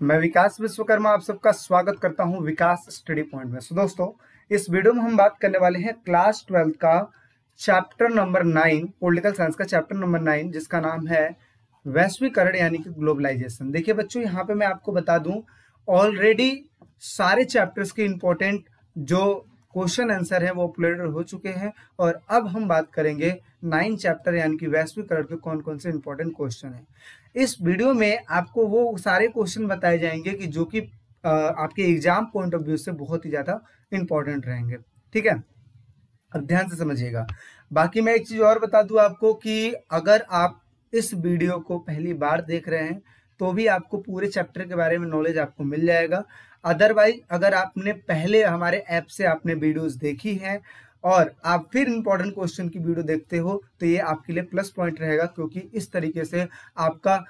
मैं विकास विश्वकर्मा, आप सबका स्वागत करता हूँ विकास स्टडी पॉइंट में। सो दोस्तों, इस वीडियो में हम बात करने वाले हैं क्लास ट्वेल्थ का chapter number nine, political science का चैप्टर नंबर नाइन, जिसका नाम है वैश्वीकरण यानी कि ग्लोबलाइजेशन। देखिए बच्चों, यहाँ पे मैं आपको बता दूँ ऑलरेडी सारे चैप्टर्स के इंपॉर्टेंट जो क्वेश्चन आंसर है, वो अपलोड हो चुके हैं और अब हम बात करेंगे नाइन चैप्टर यानी कि वैश्वीकरण के कौन कौन से इंपॉर्टेंट क्वेश्चन है। इस वीडियो में आपको वो सारे क्वेश्चन बताए जाएँगे कि जो कि आपके एग्ज़ाम पॉइंट ऑफ़ व्यू से बहुत ही ज़्यादा इंपॉर्टेंट रहेंगे। ठीक है? अब ध्यान से समझिएगा। बाकी मैं एक चीज़ और बता दूँ आपको कि अगर आप इस वीडियो को पहली बार देख रहे हैं तो भी आपको पूरे चैप्टर के बारे में नॉलेज आपको मिल जाएगा। अदरवाइज़ अगर आपने पहले हमारे ऐप से आपने वीडियोस देखी हैं और आप फिर इंपॉर्टेंट क्वेश्चन की वीडियो देखते हो तो ये आपके लिए प्लस पॉइंट रहेगा क्योंकि इस तरीके से आपका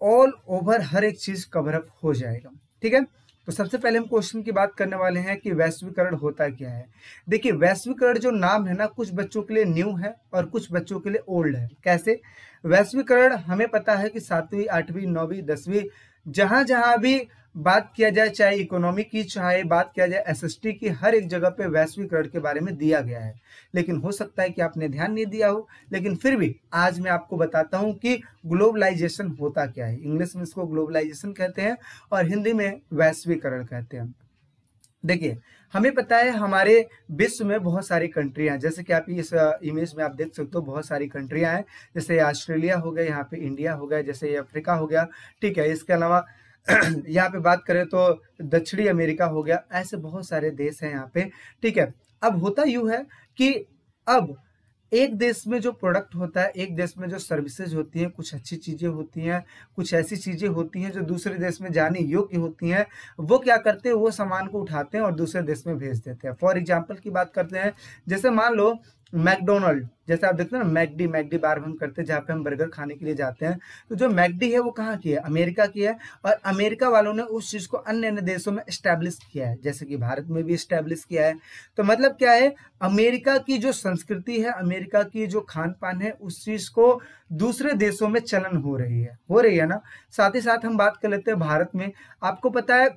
ऑल ओवर हर एक चीज़ कवर अप हो जाएगा। ठीक है? तो सबसे पहले हम क्वेश्चन की बात करने वाले हैं कि वैश्वीकरण होता क्या है। देखिए, वैश्वीकरण जो नाम है ना, कुछ बच्चों के लिए न्यू है और कुछ बच्चों के लिए ओल्ड है। कैसे? वैश्वीकरण, हमें पता है कि सातवीं, आठवीं, नौवीं, दसवीं जहाँ जहाँ भी बात किया जाए, चाहे इकोनॉमी की, चाहे बात किया जाए एसएसटी की, हर एक जगह पे वैश्वीकरण के बारे में दिया गया है। लेकिन हो सकता है कि आपने ध्यान नहीं दिया हो, लेकिन फिर भी आज मैं आपको बताता हूँ कि ग्लोबलाइजेशन होता क्या है। इंग्लिश में इसको ग्लोबलाइजेशन कहते हैं और हिंदी में वैश्वीकरण कहते हैं। देखिए, हमें पता है हमारे विश्व में बहुत सारी कंट्रियाँ, जैसे कि आप इस इमेज में आप देख सकते हो, बहुत सारी कंट्रियाँ हैं। जैसे ऑस्ट्रेलिया हो गया, यहाँ पे इंडिया हो गया, जैसे अफ्रीका हो गया। ठीक है, इसके अलावा यहाँ पे बात करें तो दक्षिणी अमेरिका हो गया, ऐसे बहुत सारे देश हैं यहाँ पे, ठीक है। अब होता यूँ है कि अब एक देश में जो प्रोडक्ट होता है, एक देश में जो सर्विसेज़ होती हैं, कुछ अच्छी चीज़ें होती हैं, कुछ ऐसी चीज़ें होती हैं जो दूसरे देश में जाने योग्य होती हैं, वो क्या करते हैं? वो सामान को उठाते हैं और दूसरे देश में भेज देते हैं। फॉर एग्ज़ाम्पल की बात करते हैं, जैसे मान लो मैकडोनल्ड, जैसे आप देखते हैं ना, मैकडी मैकडी बार हम करते हैं, जहाँ पे हम बर्गर खाने के लिए जाते हैं। तो जो मैकडी है, वो कहाँ की है? अमेरिका की है, और अमेरिका वालों ने उस चीज़ को अन्य अन्य देशों में इस्टेब्लिश किया है, जैसे कि भारत में भी स्टैब्लिश किया है। तो मतलब क्या है, अमेरिका की जो संस्कृति है, अमेरिका की जो खान पान है, उस चीज़ को दूसरे देशों में चलन हो रही है, हो रही है ना? साथ ही साथ हम बात कर लेते हैं भारत में। आपको पता है,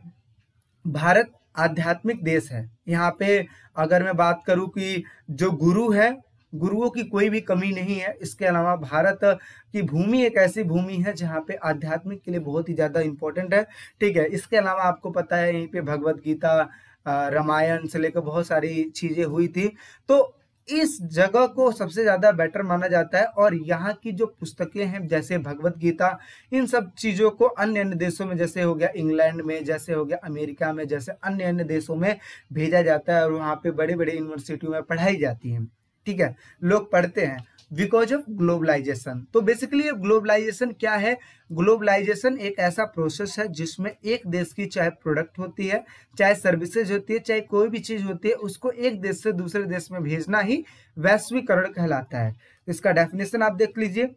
भारत आध्यात्मिक देश है। यहाँ पे अगर मैं बात करूँ कि जो गुरु है, गुरुओं की कोई भी कमी नहीं है। इसके अलावा भारत की भूमि एक ऐसी भूमि है जहाँ पे आध्यात्मिक के लिए बहुत ही ज़्यादा इम्पोर्टेंट है। ठीक है, इसके अलावा आपको पता है यहीं पे भगवत गीता रामायण से लेकर बहुत सारी चीज़ें हुई थी। तो इस जगह को सबसे ज़्यादा बेटर माना जाता है और यहाँ की जो पुस्तकें हैं, जैसे भगवत गीता, इन सब चीज़ों को अन्य अन्य देशों में, जैसे हो गया इंग्लैंड में, जैसे हो गया अमेरिका में, जैसे अन्य अन्य देशों में भेजा जाता है और वहाँ पे बड़े बड़े यूनिवर्सिटियों में पढ़ाई जाती है। ठीक है? लोग पढ़ते हैं। बिकॉज़ ऑफ़ ग्लोबलाइजेशन तो बेसिकली ग्लोबलाइजेशन क्या है? ग्लोबलाइजेशन एक ऐसा प्रोसेस है जिसमें एक देश की चाहे प्रोडक्ट होती है, चाहे सर्विसेज़ होती है, चाहे कोई भी चीज़ होती है, उसको एक देश से दूसरे देश में भेजना ही वैश्वीकरण कहलाता है। इसका डेफिनेशन आप देख लीजिए।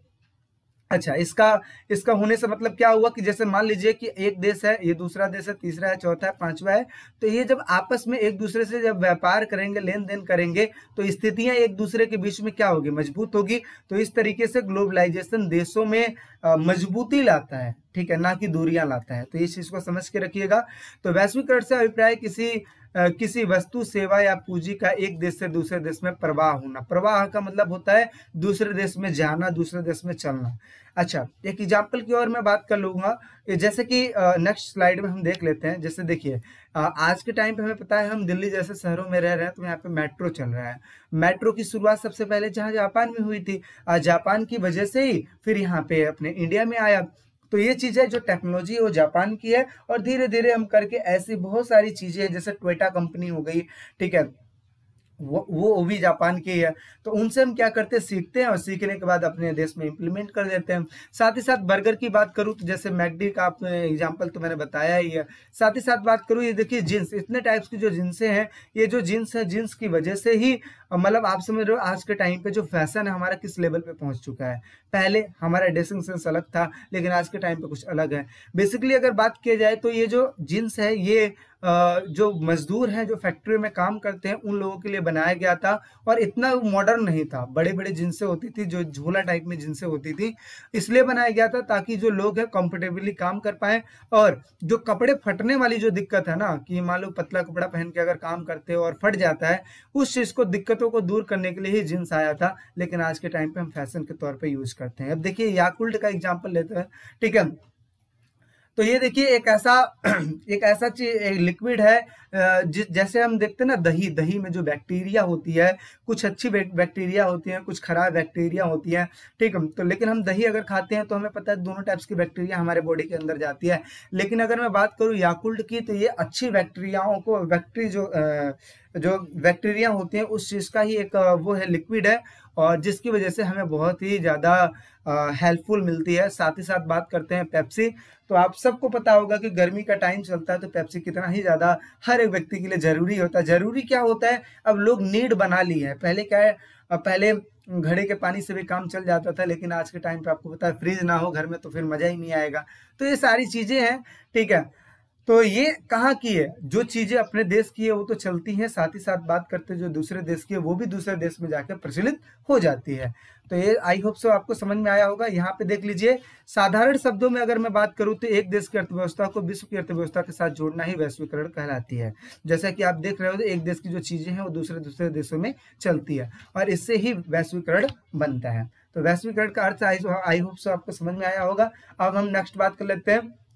अच्छा इसका इसका होने से मतलब क्या हुआ कि जैसे मान लीजिए कि एक देश है, ये दूसरा देश है, तीसरा है, चौथा है, पांचवा है तो ये जब आपस में एक दूसरे से जब व्यापार करेंगे लेन देन करेंगे तो स्थितियाँ एक दूसरे के बीच में क्या होगी? मज़बूत होगी। तो इस तरीके से ग्लोबलाइजेशन देशों में मजबूती लाता है, ठीक है, ना कि दूरियाँ लाता है। तो इस चीज़ को समझ के रखिएगा। तो वैश्वीकरण से अभिप्राय किसी किसी वस्तु, सेवा या पूंजी का एक देश से दूसरे देश में प्रवाह होना। प्रवाह का मतलब होता है दूसरे देश में जाना, दूसरे देश में चलना। अच्छा एक एग्ज़ाम्पल की और मैं बात कर लूँगा। जैसे कि नेक्स्ट स्लाइड में हम देख लेते हैं। जैसे देखिए आज के टाइम पे हमें पता है हम दिल्ली जैसे शहरों में रह रहे हैं तो यहाँ पे मेट्रो चल रहा है। मेट्रो की शुरुआत सबसे पहले जहाँ जापान में हुई थी। जापान की वजह से ही फिर यहाँ पे अपने इंडिया में आया। तो ये चीज़ है जो टेक्नोलॉजी वो जापान की है और धीरे धीरे हम करके ऐसी बहुत सारी चीज़ें हैं, जैसे ट्वेटा कंपनी हो गई, ठीक है? वो वो भी जापान की है तो उनसे हम क्या करते हैं? सीखते हैं और सीखने के बाद अपने देश में इम्प्लीमेंट कर देते हैं। साथ ही साथ बर्गर की बात करूँ तो जैसे मैकडी का आपने एग्जांपल तो मैंने बताया ही है। साथ ही साथ बात करूँ, ये देखिए जींस इतने टाइप्स की जो जींसें हैं, ये जो जींस है जींस की वजह से ही मतलब आप समझ रहे हो, आज के टाइम पे जो फ़ैशन है, हमारा किस लेवल पे पहुँच चुका है। पहले हमारा ड्रेसिंग सेंस अलग था, लेकिन आज के टाइम पे कुछ अलग है। बेसिकली अगर बात किया जाए तो ये जो जींस है, ये जो मजदूर हैं, जो फैक्ट्री में काम करते हैं, उन लोगों के लिए बनाया गया था और इतना मॉडर्न नहीं था। बड़े बड़े जिनसे होती थी, जो झोला टाइप में जिनसे होती थी, इसलिए बनाया गया था ताकि जो लोग हैं कंफर्टेबली काम कर पाए और जो कपड़े फटने वाली जो दिक्कत है ना, कि मान लो पतला कपड़ा पहन के अगर काम करते हो और फट जाता है, उस चीज़ को, दिक्कतों को दूर करने के लिए ही जींस आया था, लेकिन आज के टाइम पे हम फ़ैशन के तौर पर यूज़ करते हैं। अब देखिए, याकुल्ट का एग्ज़ाम्पल लेते हैं, ठीक है? तो ये देखिए एक ऐसा एक ऐसा चीज़ लिक्विड है जिस जैसे हम देखते हैं ना, दही दही में जो बैक्टीरिया होती है, कुछ अच्छी बैक्टीरिया होती है, कुछ खराब बैक्टीरिया होती है, ठीक है तो लेकिन हम दही अगर खाते हैं तो हमें पता है दोनों टाइप्स की बैक्टीरिया हमारे बॉडी के अंदर जाती है। लेकिन अगर मैं बात करूँ याकुल्ट की तो ये अच्छी बैक्टीरियाओं को बैक्टी जो जो बैक्टीरिया होती हैं, उस चीज़ का ही एक वो है लिक्विड है और जिसकी वजह से हमें बहुत ही ज़्यादा हेल्पफुल मिलती है। साथ ही साथ बात करते हैं पेप्सी। तो आप सबको पता होगा कि गर्मी का टाइम चलता है तो पेप्सी कितना ही ज़्यादा हर एक व्यक्ति के लिए ज़रूरी होता है। ज़रूरी क्या होता है? अब लोग नीड बना ली है। पहले क्या है? पहले घड़े के पानी से भी काम चल जाता था, लेकिन आज के टाइम पे आपको पता है, फ्रिज ना हो घर में तो फिर मज़ा ही नहीं आएगा। तो ये सारी चीज़ें हैं, ठीक है? तो ये कहाँ की है? जो चीज़ें अपने देश की है, वो तो चलती हैं, साथ ही साथ बात करते जो दूसरे देश की है, वो भी दूसरे देश में जाकर प्रचलित हो जाती है। तो ये आई होप सो आपको समझ में आया होगा। यहाँ पे देख लीजिए, साधारण शब्दों में अगर मैं बात करूँ तो एक देश की अर्थव्यवस्था को विश्व की अर्थव्यवस्था के साथ जोड़ना ही वैश्वीकरण कहलाती है। जैसा कि आप देख रहे हो तो एक देश की जो चीज़ें हैं, वो दूसरे दूसरे देशों में चलती है और इससे ही वैश्वीकरण बनता है। तो वैश्वीकरण का अर्थ आई होप सो आपको समझ में आया होगा। अब हम नेक्स्ट बात कर लेते हैं।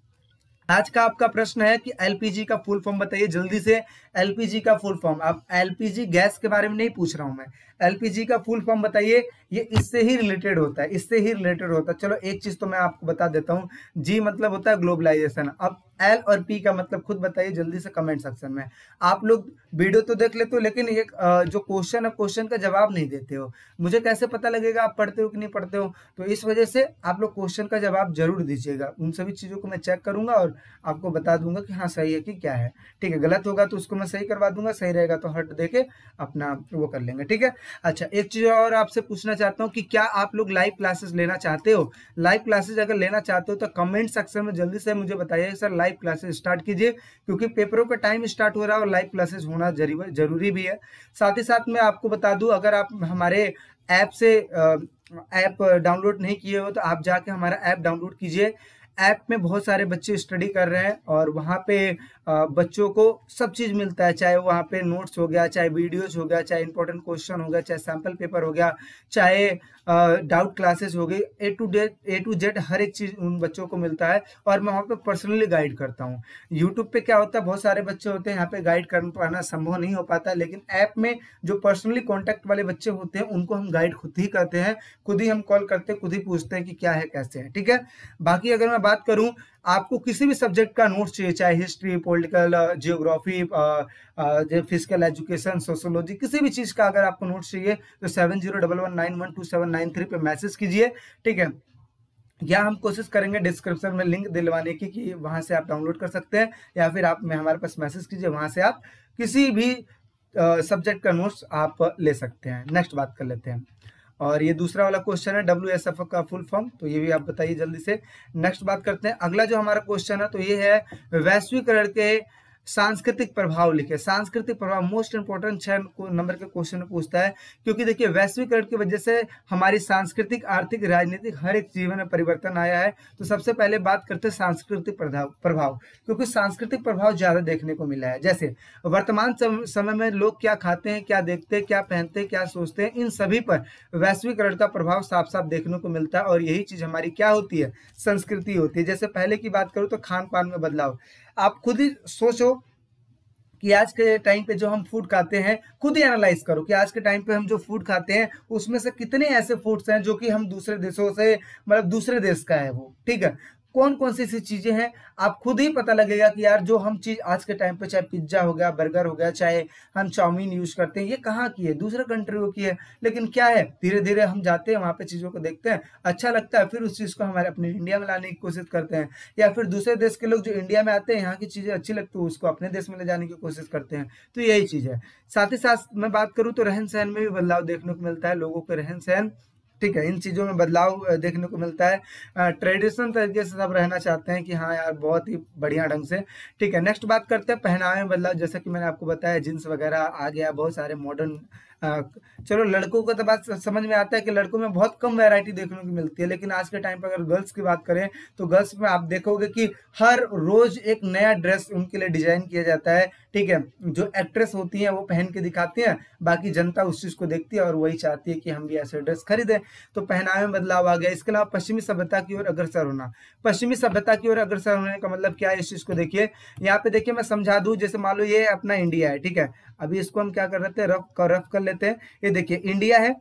आज का आपका प्रश्न है कि एलपीजी का फुल फॉर्म बताइए जल्दी से। एलपीजी का फुल फॉर्म आप एलपीजी गैस के बारे में नहीं पूछ रहा हूँ मैं। एलपीजी का फुल फॉर्म बताइए ये इससे ही रिलेटेड होता है, इससे ही रिलेटेड होता है। चलो एक चीज़ तो मैं आपको बता देता हूँ जी मतलब होता है ग्लोबलाइजेशन अब एल और पी का मतलब खुद बताइए, जल्दी से कमेंट सेक्शन में। आप लोग वीडियो तो देख लेते हो, लेकिन एक जो क्वेश्चन है क्वेश्चन का जवाब नहीं देते हो। मुझे कैसे पता लगेगा आप पढ़ते हो कि नहीं पढ़ते हो? तो इस वजह से आप लोग क्वेश्चन का जवाब ज़रूर दीजिएगा। उन सभी चीज़ों को मैं चेक करूँगा और आपको बता दूँगा कि हाँ सही है कि क्या है। ठीक है, गलत होगा तो उसको मैं सही करवा दूँगा, सही रहेगा तो हट दे के अपना वो कर लेंगे। ठीक है? अच्छा एक चीज़ और आपसे पूछना चाहता हूँ कि क्या आप लोग लाइव क्लासेस लेना चाहते हो? लाइव क्लासेस अगर लेना चाहते हो तो कमेंट सेक्शन में जल्दी से मुझे बताइए। सर लाइव क्लासेस स्टार्ट कीजिए, क्योंकि पेपरों का टाइम स्टार्ट हो रहा है और लाइव क्लासेस होना ज़रूरी भी है। साथ ही साथ मैं आपको बता दूँ, अगर आप हमारे ऐप से ऐप डाउनलोड नहीं किए हो तो आप जाके हमारा ऐप डाउनलोड कीजिए। ऐप में बहुत सारे बच्चे स्टडी कर रहे हैं और वहाँ पे बच्चों को सब चीज़ मिलता है, चाहे वहाँ पे नोट्स हो गया, चाहे वीडियोज़ हो गया, चाहे इंपॉर्टेंट क्वेश्चन हो गया, चाहे सैंपल पेपर हो गया, चाहे डाउट क्लासेस हो गई up to date A to Z हर एक चीज़ उन बच्चों को मिलता है और मैं वहाँ पर पर्सनली गाइड करता हूँ। यूट्यूब पे क्या होता है, बहुत सारे बच्चे होते हैं, यहाँ पे गाइड कर पाना संभव नहीं हो पाता, लेकिन ऐप में जो पर्सनली कॉन्टैक्ट वाले बच्चे होते हैं, उनको हम गाइड खुद ही करते हैं, खुद ही हम कॉल करते हैं, खुद ही पूछते हैं कि क्या है, कैसे है, ठीक है? बाकी अगर मैं बात करूँ आपको किसी भी सब्जेक्ट का नोट्स चाहिए, चाहे history, political, geography physical education sociology किसी भी चीज़ का अगर आपको नोट्स चाहिए तो seven zero double one nine one two seven nine three पे मैसेज कीजिए, ठीक है? या हम कोशिश करेंगे डिस्क्रिप्शन में लिंक दिलवाने की, कि वहाँ से आप डाउनलोड कर सकते हैं, या फिर आप में, हमारे पास मैसेज कीजिए, वहाँ से आप किसी भी सब्जेक्ट का नोट्स आप ले सकते हैं। नेक्स्ट बात कर लेते हैं। और ये दूसरा वाला क्वेश्चन है डब्ल्यू एस एफ़ का फुल फॉर्म तो ये भी आप बताइए जल्दी से। नेक्स्ट बात करते हैं। अगला जो हमारा क्वेश्चन है तो ये है वैश्वीकरण के सांस्कृतिक प्रभाव लिखे। सांस्कृतिक प्रभाव मोस्ट इंपोर्टेंट छह नंबर के क्वेश्चन में पूछता है, क्योंकि देखिए, वैश्वीकरण की वजह से हमारी सांस्कृतिक, आर्थिक, राजनीतिक हर एक जीवन में परिवर्तन आया है। तो सबसे पहले बात करते हैं सांस्कृतिक प्रभाव, क्योंकि सांस्कृतिक प्रभाव ज़्यादा देखने को मिला है। जैसे, वर्तमान समय में लोग क्या खाते हैं, क्या देखते हैं, क्या पहनते हैं, क्या सोचते हैं, इन सभी पर वैश्वीकरण का प्रभाव साफ़ साफ़ देखने को मिलता है। और यही चीज़ हमारी क्या होती है? संस्कृति होती है। जैसे पहले की बात करूँ तो खान पान में बदलाव। आप खुद ही सोचो कि आज के टाइम पे जो हम फ़ूड खाते हैं, खुद ही एनालाइज करो कि आज के टाइम पे हम जो फ़ूड खाते हैं, उसमें से कितने ऐसे फूड्स हैं जो कि हम दूसरे देशों से मतलब दूसरे देश का है वो, ठीक है? कौन कौन सी ऐसी चीज़ें हैं, आप खुद ही पता लगेगा कि यार जो हम चीज़ आज के टाइम पे चाहे पिज्जा हो गया, बर्गर हो गया, चाहे हम चाउमीन यूज़ करते हैं, ये कहाँ की है? दूसरे कंट्रियों की है। लेकिन क्या है? धीरे धीरे हम जाते हैं, वहाँ पे चीज़ों को देखते हैं अच्छा लगता है, फिर उस चीज़ को हमारे अपने इंडिया में लाने की कोशिश करते हैं, या फिर दूसरे देश के लोग जो इंडिया में आते हैं, यहाँ की चीज़ें अच्छी लगती है, उसको अपने देश में ले जाने की कोशिश करते हैं तो यही चीज़ है। साथ ही साथ मैं बात करूँ तो रहन सहन में भी बदलाव देखने को मिलता है, लोगों के रहन सहन ठीक है, इन चीज़ों में बदलाव देखने को मिलता है। ट्रेडिशनल तरीके से सब रहना चाहते हैं कि हाँ यार, बहुत ही बढ़िया ढंग से। ठीक है, नेक्स्ट बात करते हैं, पहनावे में बदलाव, जैसा कि मैंने आपको बताया जींस वगैरह आ गया, बहुत सारे मॉडर्न चलो, लड़कों का तो बात समझ में आता है कि लड़कों में बहुत कम वैरायटी देखने को मिलती है, लेकिन आज के टाइम पर अगर गर्ल्स की बात करें तो गर्ल्स में आप देखोगे कि हर रोज एक नया ड्रेस उनके लिए डिज़ाइन किया जाता है। ठीक है, जो एक्ट्रेस होती है, वो पहन के दिखाती हैं, बाकी जनता उस चीज़ को देखती है और वही चाहती है कि हम भी ऐसे ड्रेस खरीदें। तो पहनावे में बदलाव आ गया। इसके अलावा पश्चिमी सभ्यता की ओर अग्रसर होना। पश्चिमी सभ्यता की ओर अग्रसर होने का मतलब क्या है? इस चीज़ को देखिए। यहाँ पे देखिए, मैं समझा दू, जैसे मान लो ये अपना इंडिया है, ठीक है। अभी इसको हम क्या कर रहे थे, रफ कर रफ कर लेते हैं। ये देखिए, इंडिया है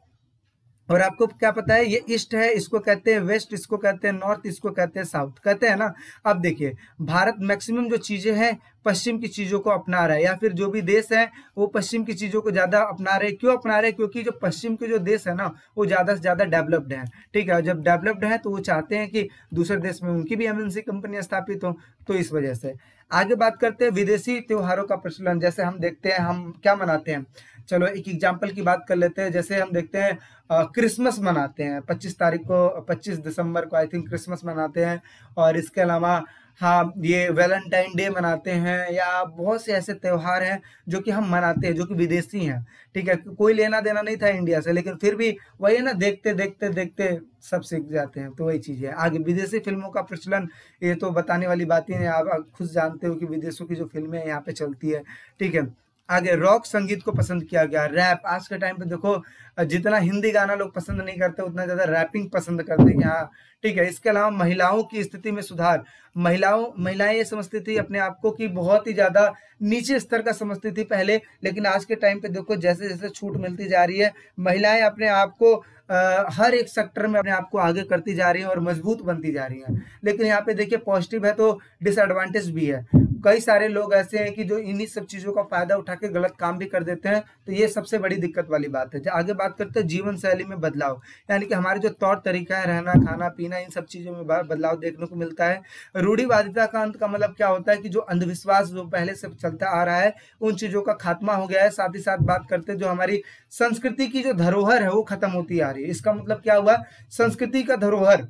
और आपको क्या पता है, ये ईस्ट है, इसको कहते हैं वेस्ट, इसको कहते हैं नॉर्थ, इसको कहते हैं साउथ, कहते हैं ना? अब देखिए, भारत मैक्सिमम जो चीज़ें हैं, पश्चिम की चीज़ों को अपना रहा है, या फिर जो भी देश है, वो पश्चिम की चीज़ों को ज़्यादा अपना रहे। क्यों अपना रहे? क्योंकि जो पश्चिम के जो देश है ना, वो ज़्यादा से ज़्यादा डेवलप्ड है, ठीक है? जब डेवलप्ड है तो वो चाहते हैं कि दूसरे देश में उनकी भी एमएनसी कंपनियाँ स्थापित हो तो इस वजह से। आगे बात करते हैं विदेशी त्योहारों का प्रचलन। जैसे हम देखते हैं, हम क्या मनाते हैं? चलो, एक एग्ज़ाम्पल की बात कर लेते हैं। जैसे हम देखते हैं क्रिसमस मनाते हैं। 25 तारीख को 25 दिसंबर को आई थिंक क्रिसमस मनाते हैं। और इसके अलावा हाँ ये वैलेंटाइन डे मनाते हैं या बहुत से ऐसे त्यौहार हैं जो कि हम मनाते हैं, जो कि विदेशी हैं। ठीक है कोई लेना देना नहीं था इंडिया से, लेकिन फिर भी वही है ना, देखते देखते देखते सब सीख जाते हैं तो वही चीज़ है। आगे विदेशी फ़िल्मों का प्रचलन, ये तो बताने वाली बात ही नहीं, आप खुद जानते हो कि विदेशों की जो फ़िल्में यहाँ पे चलती है, ठीक है। आगे रॉक संगीत को पसंद किया गया। रैप आज के टाइम पे देखो जितना हिंदी गाना लोग पसंद नहीं करते उतना ज़्यादा रैपिंग पसंद करते हैं हाँ ठीक है इसके अलावा महिलाओं की स्थिति में सुधार। महिलाओं महिलाएँ ये समझती थी अपने आप को कि बहुत ही ज़्यादा नीचे स्तर का समझती थी पहले लेकिन आज के टाइम पे देखो जैसे जैसे छूट मिलती जा रही है महिलाएँ अपने आप को आ, हर एक सेक्टर में अपने आप को आगे करती जा रही है और मज़बूत बनती जा रही है। लेकिन यहाँ पे देखिए पॉजिटिव है तो डिसएडवांटेज भी है। कई सारे लोग ऐसे हैं कि जो इन्हीं सब चीज़ों का फ़ायदा उठा के गलत काम भी कर देते हैं तो ये सबसे बड़ी दिक्कत वाली बात है। आगे बात करते हैं, जीवन शैली में बदलाव। यानी कि हमारे जो तौर तरीका है, रहना, खाना, पीना, इन सब चीज़ों में बदलाव देखने को मिलता है। रूढ़ीवादिता का अंत का मतलब क्या होता है कि जो अंधविश्वास जो पहले से चलता आ रहा है, उन चीज़ों का खात्मा हो गया है। साथ ही साथ बात करते जो हमारी संस्कृति की जो धरोहर है, वो खत्म होती आ रही है। इसका मतलब क्या हुआ? संस्कृति का धरोहर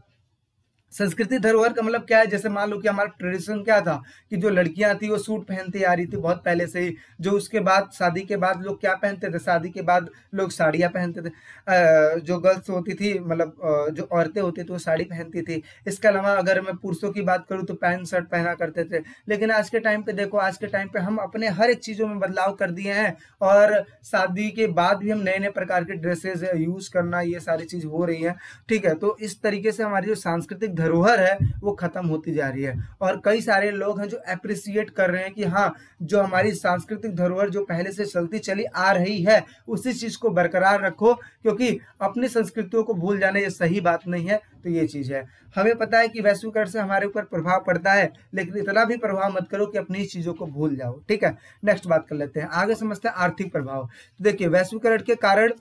संस्कृति धरोहर का मतलब क्या है? जैसे मान लो कि हमारा ट्रेडिशन क्या था कि जो लड़कियाँ थी, वो सूट पहनती आ रही थी बहुत पहले से ही, जो उसके बाद, शादी के बाद लोग क्या पहनते थे? शादी के बाद लोग साड़ियाँ पहनते थे। जो गर्ल्स होती थी मतलब जो औरतें होती थी, वो साड़ी पहनती थी। इसके अलावा अगर मैं पुरुषों की बात करूँ तो पैंट, शर्ट पहना करते थे। लेकिन आज के टाइम पे देखो, आज के टाइम पे हम अपने हर एक चीज़ों में बदलाव कर दिए हैं और शादी के बाद भी हम नए नए प्रकार के ड्रेसेज यूज़ करना, ये सारी चीज़ हो रही है। ठीक है तो इस तरीके से हमारी जो सांस्कृतिक धरोहर है, वो खत्म होती जा रही है। और कई सारे लोग हैं जो अप्रिसिएट कर रहे हैं कि हाँ जो हमारी सांस्कृतिक धरोहर जो पहले से चलती चली आ रही है, उसी चीज़ को बरकरार रखो, क्योंकि अपनी संस्कृतियों को भूल जाना ये सही बात नहीं है तो ये चीज़ है। हमें पता है कि वैश्वीकरण से हमारे ऊपर प्रभाव पड़ता है, लेकिन इतना भी प्रभाव मत करो कि अपनी चीज़ों को भूल जाओ, ठीक है? नेक्स्ट बात कर लेते हैं। आगे समझते हैं आर्थिक प्रभाव। तो देखिए, वैश्वीकरण के कारण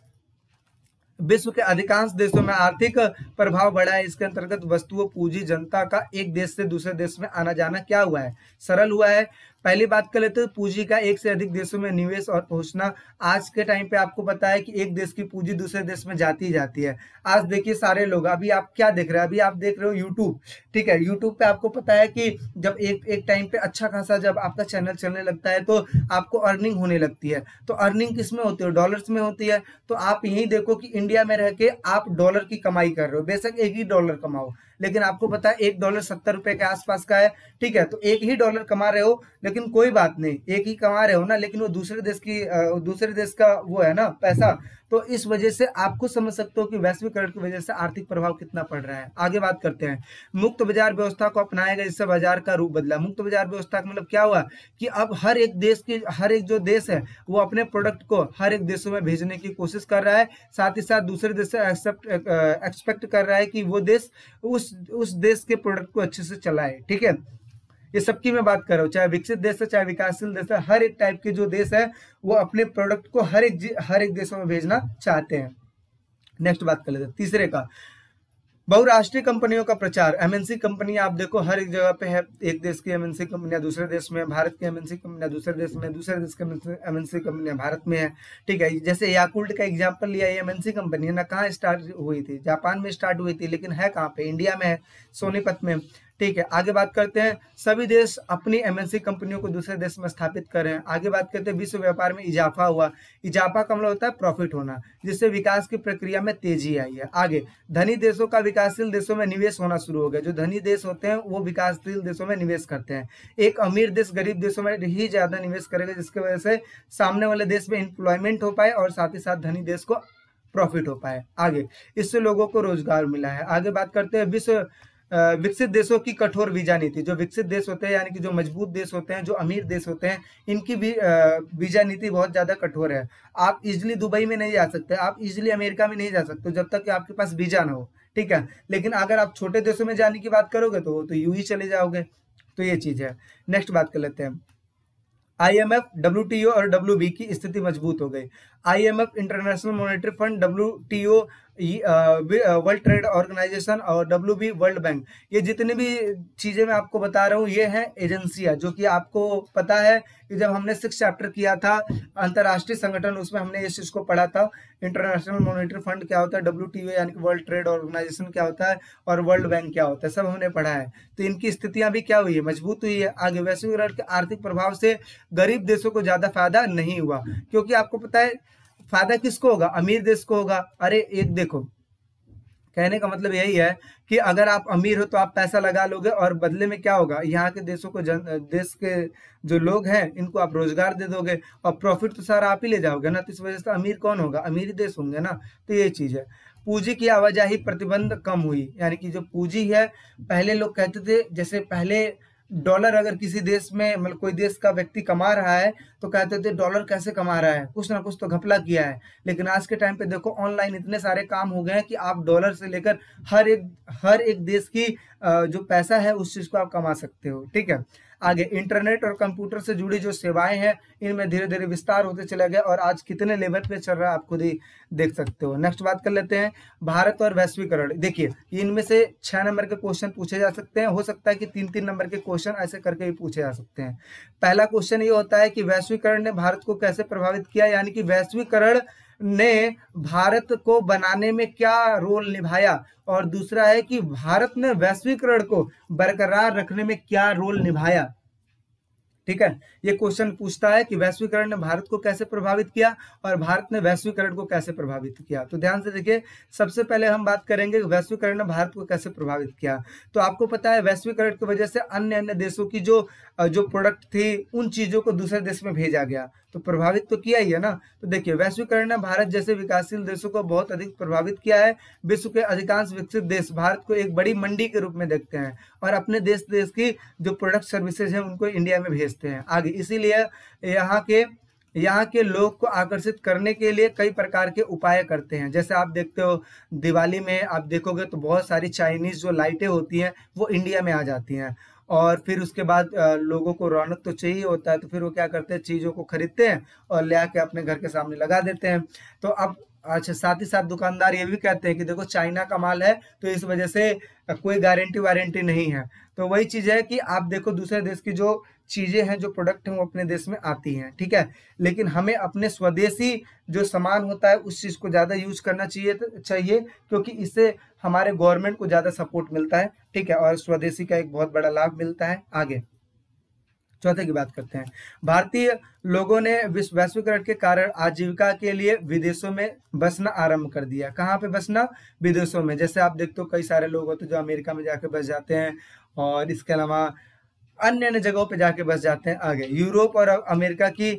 विश्व के अधिकांश देशों में आर्थिक प्रभाव बढ़ा है। इसके अंतर्गत वस्तुओं पूंजी जनता का एक देश से दूसरे देश में आना जाना क्या हुआ है? सरल हुआ है पहली बात कर लेते हैं, पूंजी का एक से अधिक देशों में निवेश और पहुँचना। आज के टाइम पे आपको पता है कि एक देश की पूंजी दूसरे देश में जाती ही जाती है। आज देखिए सारे लोग, अभी आप क्या देख रहे हैं? अभी आप देख रहे हो यूट्यूब ठीक है? यूट्यूब पे आपको पता है कि जब एक एक टाइम पे अच्छा खासा जब आपका चैनल चलने लगता है तो आपको अर्निंग होने लगती है। तो अर्निंग किसमें होती है? डॉलर्स में होती है। तो आप यही देखो कि इंडिया में रह के आप डॉलर की कमाई कर रहे हो। बेशक एक ही डॉलर कमाओ। लेकिन आपको पता है, एक डॉलर सत्तर रुपए के आसपास का है, ठीक है? तो एक ही डॉलर कमा रहे हो, लेकिन कोई बात नहीं, एक ही कमा रहे हो ना, लेकिन वो दूसरे देश की दूसरे देश का वो है ना, पैसा तो इस वजह से आपको समझ सकते हो कि वैश्वीकरण की वजह से आर्थिक प्रभाव कितना पड़ रहा है। आगे बात करते हैं। मुक्त बाज़ार व्यवस्था को अपनाया गया, जिससे बाज़ार का रूप बदला। मुक्त बाज़ार व्यवस्था का मतलब क्या हुआ कि अब हर एक देश की, हर एक जो देश है, वो अपने प्रोडक्ट को हर एक देशों में भेजने की कोशिश कर रहा है। साथ ही साथ दूसरे देश से एक्सेप्ट एक्सपेक्ट कर रहा है कि वो देश उस उस देश के प्रोडक्ट को अच्छे से चलाए। ठीक है? ये सबकी मैं बात कर रहा हूँ। चाहे विकसित देश है चाहे विकासशील देश है हर एक टाइप के जो देश है, वो अपने प्रोडक्ट को हर एक हर एक देशों में भेजना चाहते हैं। नेक्स्ट बात कर लेते हैं। तीसरे का, बहुराष्ट्रीय कंपनियों का प्रचार। एमएनसी कंपनी, आप देखो, हर एक जगह पे है। एक देश की एमएनसी कंपनियाँ, दूसरे देश में, भारत की एमएनसी कंपनियाँ, दूसरे देश में, दूसरे देश की एमएनसी कंपनियाँ भारत में है। ठीक है, जैसे याकुल्ट का एग्जांपल लिया एमएनसी कंपनी है ना, कहाँ स्टार्ट हुई थी? जापान में स्टार्ट हुई थी, लेकिन है कहाँ पे? इंडिया में है, सोनीपत में। ठीक है, आगे बात करते हैं। सभी देश अपनी एमएनसी कंपनियों को दूसरे देश में स्थापित कर रहे हैं। आगे बात करते हैं, विश्व व्यापार में इजाफा हुआ। इजाफा का मतलब होता है प्रॉफिट होना, जिससे विकास की प्रक्रिया में तेज़ी आई है। आगे, धनी देशों का विकासशील देशों में निवेश होना शुरू हो गया। जो धनी देश होते हैं, वो विकासशील देशों में निवेश करते हैं। एक अमीर देश गरीब देशों में ही ज़्यादा निवेश करेगा, जिसकी वजह से सामने वाले देश में एम्प्लॉयमेंट हो पाए और साथ ही साथ धनी देश को प्रॉफिट हो पाए। आगे, इससे लोगों को रोज़गार मिला है। आगे बात करते हैं, विश्व विकसित देशों की कठोर वीज़ा नीति, जो विकसित देश होते हैं, यानी कि जो मज़बूत देश होते हैं, जो अमीर देश होते हैं, इनकी भी वीज़ा नीति बहुत ज़्यादा कठोर है। आप इजिली दुबई में नहीं जा सकते, आप इजिली अमेरिका में नहीं जा सकते, जब तक कि आपके पास वीज़ा ना हो, ठीक है? लेकिन अगर आप छोटे देशों में जाने की बात करोगे तो तो यू ही चले जाओगे तो ये चीज़ है। नेक्स्ट बात कर लेते हैं। आईएमएफ डब्ल्यूटीओ और डब्ल्यूबी की स्थिति मज़बूत हो गई। IMF international monetary fund WTO world trade organization और डब्ल्यू बी वर्ल्ड बैंक ये जितनी भी चीज़ें मैं आपको बता रहा हूँ, ये हैं एजेंसियाँ, जो कि आपको पता है कि जब हमने सिक्स चैप्टर किया था, अंतर्राष्ट्रीय संगठन, उसमें हमने इस चीज़ को पढ़ा था। इंटरनेशनल मॉनिटरी फंड क्या होता है? डब्ल्यू टी यानी कि वर्ल्ड ट्रेड ऑर्गेनाइजेशन क्या होता है? और वर्ल्ड बैंक क्या होता है? सब हमने पढ़ा है। तो इनकी स्थितियाँ भी क्या हुई है? मज़बूत हुई है आगे। वैश्विक के आर्थिक प्रभाव से गरीब देशों को ज़्यादा फ़ायदा नहीं हुआ, क्योंकि आपको पता है फ़ायदा किसको होगा? अमीर देश को होगा। अरे, एक देखो, कहने का मतलब यही है कि अगर आप अमीर हो तो आप पैसा लगा लोगे और बदले में क्या होगा? यहाँ के देशों को जन, देश के जो लोग हैं, इनको आप रोज़गार दे दोगे और प्रॉफिट तो सारा आप ही ले जाओगे ना? तो इस वजह से अमीर कौन होगा? अमीर देश होंगे ना? तो ये चीज़ है। पूंजी की आवाजाही प्रतिबंध कम हुई। यानी कि जो पूंजी है, पहले लोग कहते थे, जैसे पहले डॉलर अगर किसी देश में मतलब कोई देश का व्यक्ति कमा रहा है तो कहते थे, डॉलर कैसे कमा रहा है? कुछ ना कुछ तो घपला किया है। लेकिन आज के टाइम पे देखो, ऑनलाइन इतने सारे काम हो गए हैं कि आप डॉलर से लेकर हर एक हर एक देश की जो पैसा है, उस चीज़ को आप कमा सकते हो, ठीक है? आगे, इंटरनेट और कंप्यूटर से जुड़ी जो सेवाएँ हैं, इनमें धीरे धीरे विस्तार होते चले गए और आज कितने लेवल पे चल रहा है, आप खुद ही देख सकते हो। नेक्स्ट बात कर लेते हैं, भारत और वैश्वीकरण। देखिए, इनमें से छह नंबर के क्वेश्चन पूछे जा सकते हैं। हो सकता है कि तीन तीन नंबर के क्वेश्चन ऐसे करके भी पूछे जा सकते हैं। पहला क्वेश्चन ये होता है कि वैश्वीकरण ने भारत को कैसे प्रभावित किया? यानी कि वैश्वीकरण ने भारत को बनाने में क्या रोल निभाया? और दूसरा है कि भारत ने वैश्वीकरण को बरकरार रखने में क्या रोल निभाया? ठीक है, ये क्वेश्चन पूछता है कि वैश्वीकरण ने भारत को कैसे प्रभावित किया और भारत ने वैश्वीकरण को कैसे प्रभावित किया? तो ध्यान से देखिए, सबसे पहले हम बात करेंगे वैश्वीकरण ने भारत को कैसे प्रभावित किया। तो आपको पता है वैश्वीकरण की वजह से अन्य अन्य देशों की जो जो प्रोडक्ट थी, उन चीज़ों को दूसरे देश में भेजा गया। तो प्रभावित तो किया ही है ना? तो देखिए, वैश्वीकरण ने भारत जैसे विकासशील देशों को बहुत अधिक प्रभावित किया है। विश्व के अधिकांश विकसित देश भारत को एक बड़ी मंडी के रूप में देखते हैं और अपने देश देश की जो प्रोडक्ट सर्विसेज़ है, उनको इंडिया में भेजते हैं। आगे, इसीलिए यहाँ के यहाँ के लोग को आकर्षित करने के लिए कई प्रकार के उपाय करते हैं। जैसे आप देखते हो, दिवाली में आप देखोगे तो बहुत सारी चाइनीज़ जो लाइटें होती हैं, वो इंडिया में आ जाती हैं। और फिर उसके बाद लोगों को रौनक तो चाहिए होता है तो फिर वो क्या करते हैं, चीज़ों को खरीदते हैं और ले आके अपने घर के सामने लगा देते हैं। तो अब अच्छा साथ ही साथ दुकानदार ये भी कहते हैं कि देखो, चाइना का माल है तो इस वजह से कोई गारंटी वारंटी नहीं है। तो वही चीज़ है कि आप देखो, दूसरे देश की जो चीज़ें हैं जो प्रोडक्ट हैं वो अपने देश में आती हैं, ठीक है? लेकिन हमें अपने स्वदेशी जो सामान होता है, उस चीज़ को ज़्यादा यूज़ करना चाहिए चाहिए, क्योंकि इससे हमारे गवर्नमेंट को ज़्यादा सपोर्ट मिलता है, ठीक है? और स्वदेशी का एक बहुत बड़ा लाभ मिलता है आगे। चौथे की बात करते हैं। भारतीय लोगों ने विश्व, वैश्वीकरण के कारण आजीविका के लिए विदेशों में बसना आरंभ कर दिया। कहाँ पे बसना? विदेशों में। जैसे आप देखते हो, कई सारे लोग होते हैं जो अमेरिका में जाके बस जाते हैं और इसके अलावा अन्य अन्य जगहों पे जाके बस जाते हैं आगे। यूरोप और अमेरिका की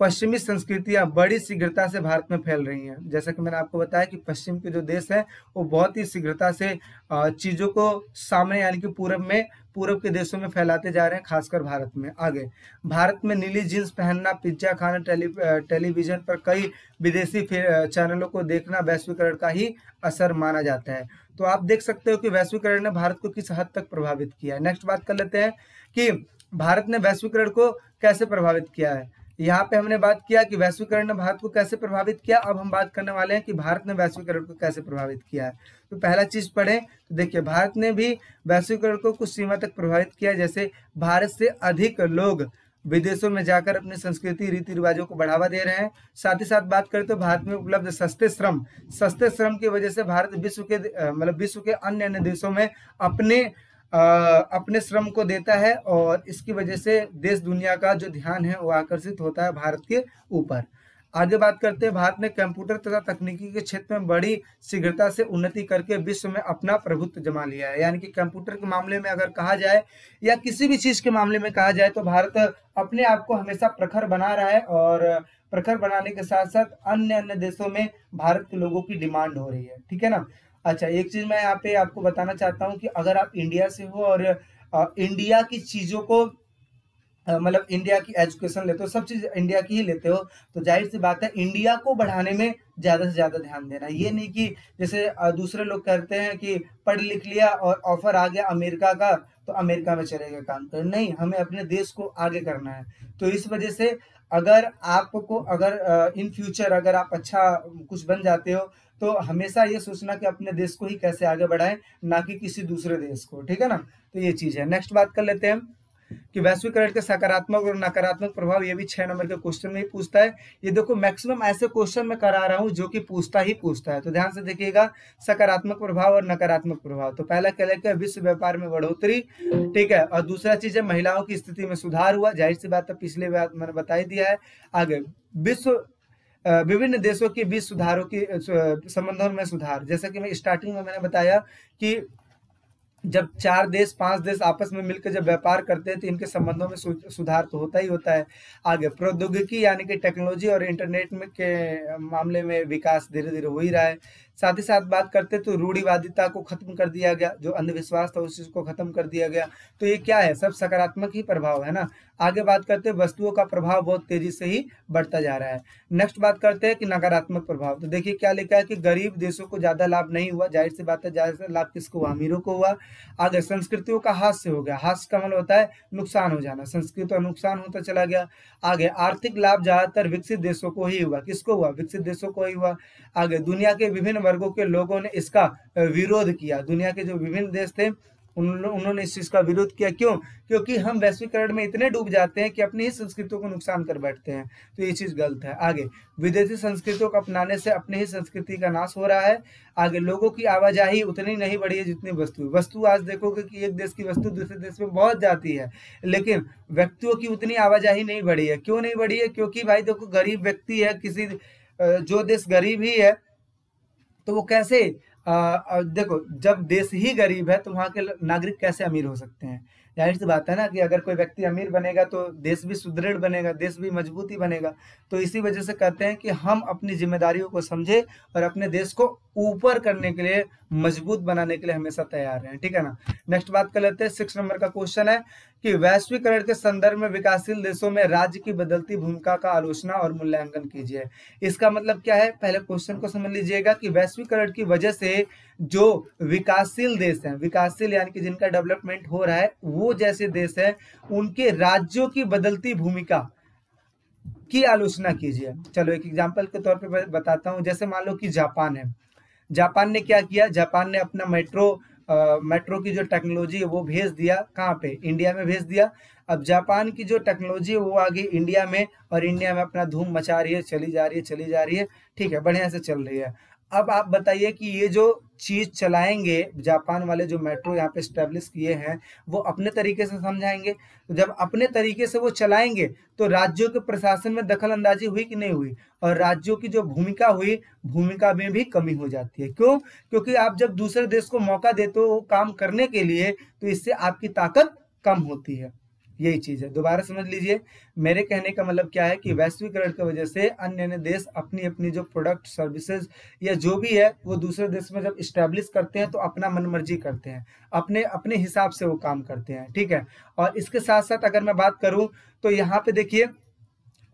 पश्चिमी संस्कृतियाँ बड़ी शीघ्रता से भारत में फैल रही हैं। जैसा कि मैंने आपको बताया कि पश्चिम के जो देश हैं, वो बहुत ही शीघ्रता से चीज़ों को सामने यानी कि पूरब में, पूरब के देशों में फैलाते जा रहे हैं, खासकर भारत में। आगे, भारत में नीली जींस पहनना, पिज्जा खाना, टेली टेलीविज़न पर कई विदेशी चैनलों को देखना वैश्वीकरण का ही असर माना जाता है। तो आप देख सकते हो कि वैश्वीकरण ने भारत को किस हद तक प्रभावित किया है। नेक्स्ट बात कर लेते हैं कि भारत ने वैश्वीकरण को कैसे प्रभावित किया है। यहाँ पे हमने बात किया कि वैश्वीकरण ने भारत को कैसे प्रभावित किया। अब हम बात करने वाले हैं कि भारत ने वैश्वीकरण को कैसे प्रभावित किया है। तो पहला चीज़ पढ़े तो देखिए, भारत ने भी वैश्वीकरण को कुछ सीमा तक प्रभावित किया, जैसे भारत से अधिक लोग विदेशों में जाकर अपनी संस्कृति रीति रिवाजों को बढ़ावा दे रहे हैं। साथ ही साथ बात करें तो भारत में उपलब्ध सस्ते श्रम सस्ते श्रम की वजह से भारत विश्व के मतलब विश्व के अन्य अन्य देशों में अपने अपने श्रम को देता है और इसकी वजह से देश दुनिया का जो ध्यान है वो आकर्षित होता है भारत के ऊपर। आगे बात करते हैं, भारत ने कंप्यूटर तथा तकनीकी के क्षेत्र में बड़ी शीघ्रता से उन्नति करके विश्व में अपना प्रभुत्व जमा लिया है। यानी कि कंप्यूटर के मामले में अगर कहा जाए या किसी भी चीज़ के मामले में कहा जाए तो भारत अपने आप को हमेशा प्रखर बना रहा है और प्रखर बनाने के साथ साथ अन्य अन्य देशों में भारत के लोगों की डिमांड हो रही है। ठीक है ना? अच्छा एक चीज़ मैं यहाँ पे आपको बताना चाहता हूँ कि अगर आप इंडिया से हो और आ, इंडिया की चीज़ों को मतलब इंडिया की एजुकेशन लेते हो सब चीज़ इंडिया की ही लेते हो तो ज़ाहिर सी बात है इंडिया को बढ़ाने में ज़्यादा से ज़्यादा ध्यान देना ये नहीं कि जैसे दूसरे लोग कहते हैं कि पढ़ लिख लिया और ऑफ़र आ गया अमेरिका का तो अमेरिका में चलेगा काम कर नहीं हमें अपने देश को आगे करना है। तो इस वजह से अगर आपको अगर इन फ्यूचर अगर आप अच्छा कुछ बन जाते हो तो हमेशा ये सोचना कि अपने देश को ही कैसे आगे बढ़ाएँ, ना कि किसी दूसरे देश को, ठीक है ना? तो ये चीज़ है। नेक्स्ट बात कर लेते हैं कि वैश्वीकरण के सकारात्मक और नकारात्मक प्रभाव, ये भी छह नंबर के क्वेश्चन में ही पूछता है। ये देखो मैक्सिमम ऐसे क्वेश्चन में करा रहा हूँ जो कि पूछता ही पूछता है। तो ध्यान से देखिएगा, सकारात्मक प्रभाव और नकारात्मक प्रभाव। तो पहला क्या लेकर विश्व व्यापार में बढ़ोतरी, ठीक है? और दूसरा चीज़ है, महिलाओं की स्थिति में सुधार हुआ। ज़ाहिर सी बात है, पिछले मैंने बता ही दिया है। आगे, विश्व विभिन्न देशों के बीच सुधारों की संबंधों में सुधार। जैसा कि मैं स्टार्टिंग में मैंने बताया कि जब चार देश, पाँच देश आपस में मिलकर जब व्यापार करते हैं तो इनके संबंधों में सुधार तो होता ही होता है। आगे, प्रौद्योगिकी यानी कि टेक्नोलॉजी और इंटरनेट में के मामले में विकास धीरे धीरे हो ही रहा है। साथ ही साथ बात करते तो रूढ़िवादिता को खत्म कर दिया गया, जो अंधविश्वास था उस चीज़ को खत्म कर दिया गया। तो ये क्या है? सब सकारात्मक ही प्रभाव है ना? आगे बात करते वस्तुओं का प्रभाव बहुत तेज़ी से ही बढ़ता जा रहा है। नेक्स्ट बात करते हैं कि नकारात्मक प्रभाव। तो देखिए क्या लिखा है कि गरीब देशों को ज़्यादा लाभ नहीं हुआ। ज़ाहिर सी बात है ज़्यादा लाभ किसको हुआ? अमीरों को हुआ। आगे संस्कृतियों का हास्य हो गया। हास्य का मतलब होता है नुकसान हो जाना। संस्कृति का नुकसान होता चला गया। आगे आर्थिक लाभ ज़्यादातर विकसित देशों को ही हुआ। किसको हुआ? विकसित देशों को ही हुआ। आगे दुनिया के विभिन्न वर्गों के लोगों ने इसका विरोध किया। दुनिया के जो विभिन्न देश थे, उन्होंने इस चीज़ का विरोध किया। क्यों? क्योंकि हम वैश्वीकरण में इतने डूब जाते हैं कि अपनी ही संस्कृतियों को नुकसान कर बैठते हैं। तो ये चीज़ गलत है। आगे, विदेशी संस्कृतियों को अपनाने से अपनी ही संस्कृति का नाश हो रहा है। आगे, लोगों की आवाजाही उतनी नहीं बढ़ी है जितनी वस्तु वस्तु आज देखोगे कि एक देश की वस्तु दूसरे देश में बहुत जाती है, लेकिन व्यक्तियों की उतनी आवाजाही नहीं बढ़ी है। क्यों नहीं बढ़ी है? क्योंकि भाई देखो, गरीब व्यक्ति है, किसी जो देश गरीब ही है तो वो कैसे आ, देखो जब देश ही गरीब है तो वहाँ के नागरिक कैसे अमीर हो सकते हैं? ज़ाहिर सी बात है ना कि अगर कोई व्यक्ति अमीर बनेगा तो देश भी सुदृढ़ बनेगा, देश भी मजबूती बनेगा। तो इसी वजह से कहते हैं कि हम अपनी जिम्मेदारियों को समझे और अपने देश को ऊपर करने के लिए, मज़बूत बनाने के लिए हमेशा तैयार रहें, ठीक है ना? नेक्स्ट बात कर लेते हैं सिक्स नंबर का क्वेश्चन है कि वैश्वीकरण के संदर्भ में विकासशील देशों में राज्य की बदलती भूमिका का आलोचना और मूल्यांकन कीजिए। इसका मतलब क्या है? पहले क्वेश्चन को समझ लीजिएगा कि वैश्वीकरण की वजह से जो विकासशील देश हैं, विकासशील यानी कि जिनका डेवलपमेंट हो रहा है, वो जैसे देश है, उनके राज्यों की बदलती भूमिका की आलोचना कीजिए। चलो, एक एग्ज़ाम्पल के तौर पे बताता हूँ। जैसे मान लो कि जापान है। जापान ने क्या किया? जापान ने अपना मेट्रो मेट्रो की जो टेक्नोलॉजी है, वो भेज दिया। कहाँ पे? इंडिया में भेज दिया। अब जापान की जो टेक्नोलॉजी है, वो आ गई इंडिया में और इंडिया में अपना धूम मचा रही है, चली जा रही है, चली जा रही है। ठीक है, बढ़िया से चल रही है। अब आप बताइए कि ये जो चीज़ चलाएँगे, जापान वाले जो मेट्रो यहाँ पे स्टेब्लिश किए हैं, वो अपने तरीके से समझाएँगे? जब अपने तरीके से वो चलाएँगे तो राज्यों के प्रशासन में दखल अंदाजी हुई कि नहीं हुई? और राज्यों की जो भूमिका हुई, भूमिका में भी कमी हो जाती है। क्यों? क्योंकि आप जब दूसरे देश को मौका देते हो काम करने के लिए तो इससे आपकी ताकत कम होती है। यही चीज़ है। दोबारा समझ लीजिए मेरे कहने का मतलब क्या है कि वैश्वीकरण की वजह से अन्य अन्य देश अपनी अपनी जो प्रोडक्ट सर्विसेज़ या जो भी है वो दूसरे देश में जब स्टेब्लिश करते हैं तो अपना मन मर्ज़ी करते हैं। अपने अपने हिसाब से वो काम करते हैं ठीक है? और इसके साथ साथ अगर मैं बात करूँ तो यहाँ पे देखिए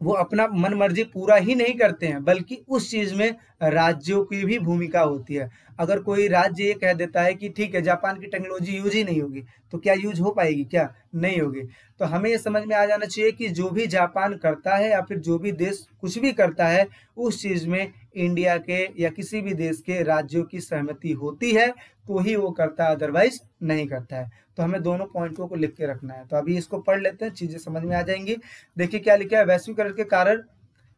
वो अपना मन मर्ज़ी पूरा ही नहीं करते हैं, बल्कि उस चीज़ में राज्यों की भी भूमिका होती है। अगर कोई राज्य ये कह देता है कि ठीक है, जापान की टेक्नोलॉजी यूज़ ही नहीं होगी तो क्या यूज़ हो पाएगी? क्या नहीं होगी? तो हमें ये समझ में आ जाना चाहिए कि जो भी जापान करता है या फिर जो भी देश कुछ भी करता है, उस चीज़ में इंडिया के या किसी भी देश के राज्यों की सहमति होती है तो ही वो करता है अदरवाइज़ नहीं करता है। तो हमें दोनों पॉइंटों को लिख के रखना है। तो अभी इसको पढ़ लेते हैं, चीज़ें समझ में आ जाएँगी। देखिए क्या लिखा है, वैश्वीकरण के कारण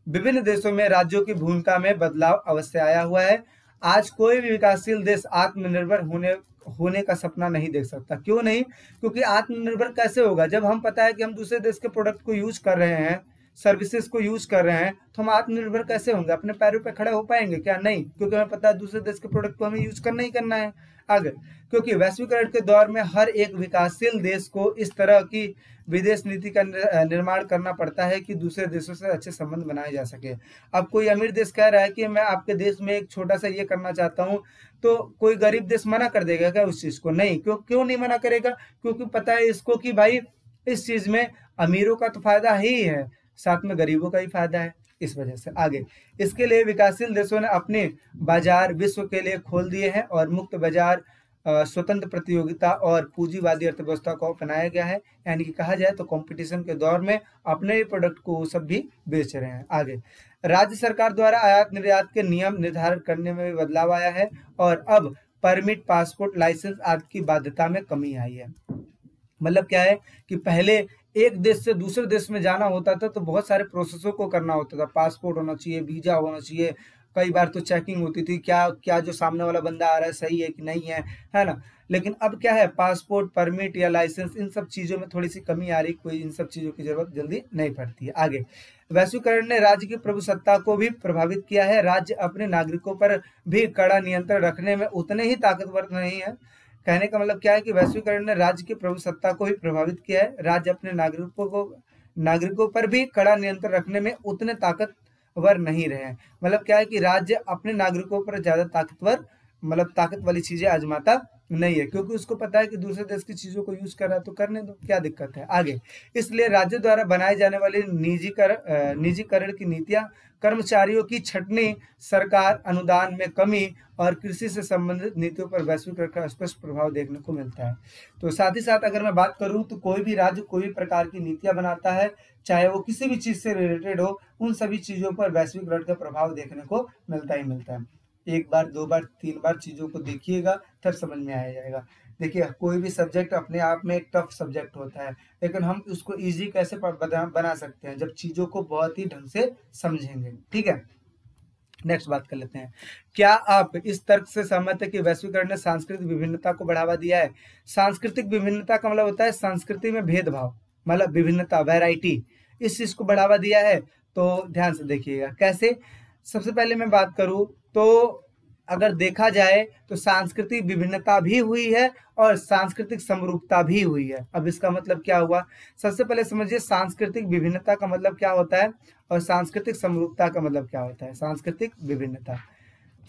विभिन्न देशों में राज्यों की भूमिका में बदलाव अवश्य आया हुआ है। आज कोई भी विकासशील देश आत्मनिर्भर होने होने का सपना नहीं देख सकता। क्यों नहीं? क्योंकि आत्मनिर्भर कैसे होगा? जब हम पता है कि हम दूसरे देश के प्रोडक्ट को यूज़ कर रहे हैं सर्विसेज़ को यूज़ कर रहे हैं तो हम आत्मनिर्भर कैसे होंगे? अपने पैरों पे खड़े हो पाएँगे क्या? नहीं, क्योंकि हमें पता है दूसरे देश के प्रोडक्ट को हमें यूज़ करना ही करना है। आगे, क्योंकि वैश्वीकरण के दौर में हर एक विकासशील देश को इस तरह की विदेश नीति का निर्माण करना पड़ता है कि दूसरे देशों से अच्छे संबंध बनाए जा सके। अब कोई अमीर देश कह रहा है कि मैं आपके देश में एक छोटा सा ये करना चाहता हूँ तो कोई गरीब देश मना कर देगा क्या उस चीज़ को? नहीं, क्यों क्यों नहीं मना करेगा? क्योंकि पता है इसको कि भाई, इस चीज़ में अमीरों का तो फ़ायदा ही है। साथ में गरीबों का ही फ़ायदा है, इस वजह से आगे। इसके लिए विकासशील देशों ने अपने बाज़ार विश्व के लिए खोल दिए हैं और मुक्त बाज़ार स्वतंत्र प्रतियोगिता और पूंजीवादी अर्थव्यवस्था को अपनाया गया है। यानी कि कहा जाए तो कंपटीशन के दौर में अपने ही प्रोडक्ट को सब भी बेच रहे हैं। आगे, राज्य सरकार द्वारा आयात निर्यात के नियम निर्धारित करने में भी बदलाव आया है और अब परमिट पासपोर्ट लाइसेंस आदि की बाध्यता में कमी आई है। मतलब क्या है कि पहले एक देश से दूसरे देश में जाना होता था तो बहुत सारे प्रोसेसों को करना होता था। पासपोर्ट होना चाहिए वीज़ा होना चाहिए। कई बार तो चेकिंग होती थी, क्या क्या जो सामने वाला बंदा आ रहा है, सही है कि नहीं है है ना? लेकिन अब क्या है पासपोर्ट परमिट या लाइसेंस इन सब चीज़ों में थोड़ी सी कमी आ रही, कोई इन सब चीज़ों की ज़रूरत जल्दी नहीं पड़ती है। आगे, वैश्वीकरण ने राज्य की प्रभुसत्ता को भी प्रभावित किया है। राज्य अपने नागरिकों पर भी कड़ा नियंत्रण रखने में उतने ही ताकतवर नहीं है। कहने का मतलब क्या है कि वैश्वीकरण ने राज्य की प्रभु सत्ता को भी प्रभावित किया है। राज्य अपने नागरिकों को, नागरिकों पर भी कड़ा नियंत्रण रखने में उतने ताकतवर नहीं रहे हैं। मतलब क्या है कि राज्य अपने नागरिकों पर ज़्यादा ताकतवर मतलब ताकत वाली चीज़ें आजमाता नहीं है, क्योंकि उसको पता है कि दूसरे देश की चीज़ों को यूज़ कर रहा है तो करने दो, क्या दिक्कत है? आगे, इसलिए राज्य द्वारा बनाए जाने वाली निजीकरण निजीकरण की नीतियाँ कर्मचारियों की छटनी, सरकार अनुदान में कमी और कृषि से संबंधित नीतियों पर वैश्विक का स्पष्ट प्रभाव देखने को मिलता है। तो साथ ही साथ अगर मैं बात करूँ तो कोई भी राज्य कोई भी प्रकार की नीतियाँ बनाता है, चाहे वो किसी भी चीज़ से रिलेटेड हो, उन सभी चीज़ों पर वैश्विक का प्रभाव देखने को मिलता ही मिलता है। एक बार दो बार तीन बार चीज़ों को देखिएगा तब समझ में आ जाएगा। देखिए कोई भी सब्जेक्ट अपने आप में एक टफ सब्जेक्ट होता है लेकिन हम उसको इजी कैसे बना, सकते हैं जब चीज़ों को बहुत ही ढंग से समझेंगे ठीक है? नेक्स्ट बात कर लेते हैं। क्या आप इस तर्क से सहमत है कि वैश्वीकरण ने सांस्कृतिक विभिन्नता को बढ़ावा दिया है? सांस्कृतिक विभिन्नता का मतलब होता है संस्कृति में भेदभाव मतलब विभिन्नता वैरायटी इस चीज़ को बढ़ावा दिया है तो ध्यान से देखिएगा। कैसे? सबसे पहले मैं बात करूँ तो अगर देखा जाए तो सांस्कृतिक विभिन्नता भी हुई है और सांस्कृतिक समरूपता भी हुई है। अब इसका मतलब क्या हुआ? सबसे पहले समझिए, सांस्कृतिक विभिन्नता का मतलब क्या होता है और सांस्कृतिक समरूपता का मतलब क्या होता है? सांस्कृतिक विभिन्नता।